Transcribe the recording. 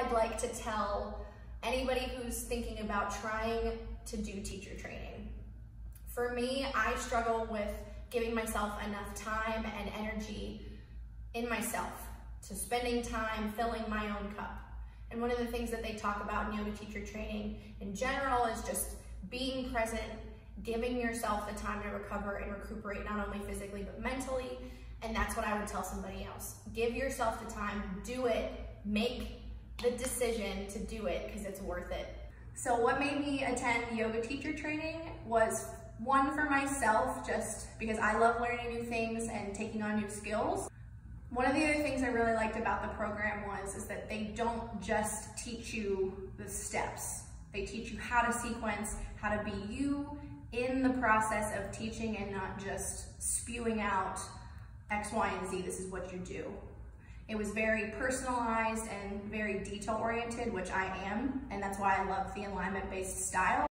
I'd like to tell anybody who's thinking about trying to do teacher training. For me, I struggle with giving myself enough time and energy in myself to spending time filling my own cup. And one of the things that they talk about in yoga teacher training in general is just being present, giving yourself the time to recover and recuperate not only physically but mentally. And that's what I would tell somebody else. Give yourself the time, do it, make the decision to do it because it's worth it. So what made me attend yoga teacher training was one for myself, just because I love learning new things and taking on new skills. One of the other things I really liked about the program was is that they don't just teach you the steps. They teach you how to sequence, how to be you in the process of teaching and not just spewing out X, Y, and Z, this is what you do. It was very personalized and very detail oriented, which I am, and that's why I love the alignment-based style.